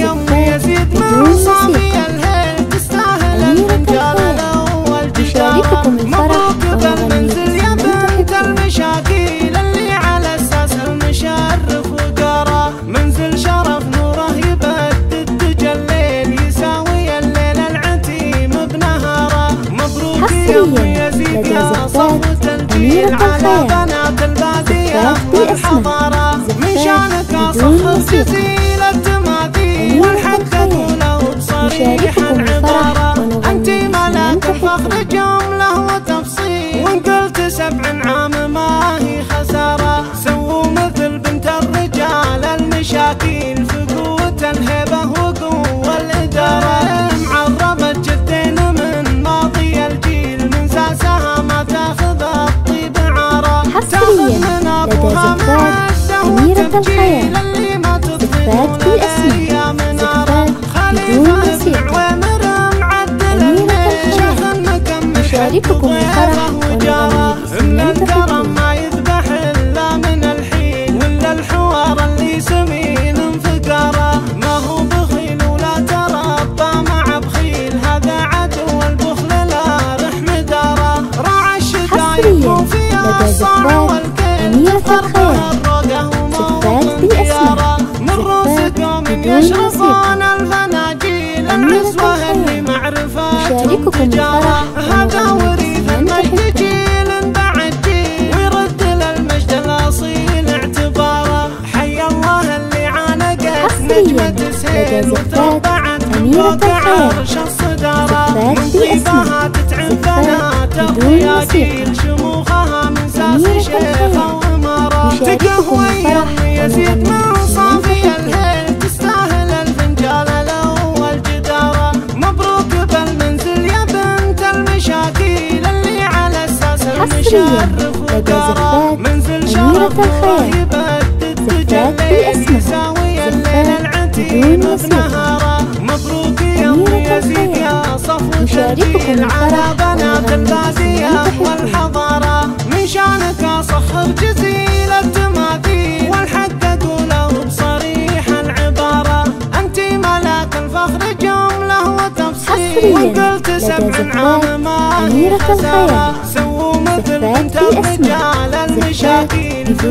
يم يزيد من صافي الهيل. تستاهل الفنجان الأول جدارة مبروك بالمنزل يا بنت المشاكيل. اللي على أساس المشرف وقرا منزل شرف نوره يبدد تجليل يساوي الليل العتيم بنهاره. مبروك يا يزيد يا صفوة الجيل. جزيل التماثيل والحق ولو بصريح العبارة. أنت ملاك الفخر جملة وتفصيل وإن قلت سبع عام ما هي خسارة. سووا مثل بنت الرجال المشاكين في قوة الهيبة وقوة الإدارة. معربة جدين من ماضي الجيل من ساسها ما تأخذ الطيب عارة. تأخذ من أبوها معزة وتبجيل خليفة ابن عويمر معدل الليل شيخ مكمل يشارككم الفرح الكرم ما يشرفون الفناجيل العزوه اللي معرفة تجاره هذا وريث المجد جيل بعد. جيل ويرد للمجد الأصيل اعتباره. حي الله اللي عانقت نجمة سهيل وتربعت فوق عرش الصدارة من طيبها تتعب بنات اخويا جيل. شموخها من ساس شيخة ومرة. تقهوى يم يزيد شرف نوره يبدد تجلي يساوي الليل العتيم بنهاره مبروك يا صفوة الجيل على بنات البادية والحضارة من شانك اصخر جزيل التماثيل والحق اقوله بصريح العبارة انت ملاك الفخر جملة وتفصيل وان قلت سبع عام ما هي خسارة سووا مثل بنت الرجال المشاكين في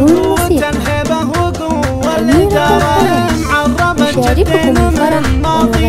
قوة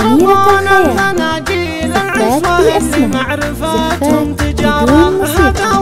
يشربون الفناجيل العزوه اللي معرفتهم تجاره هذا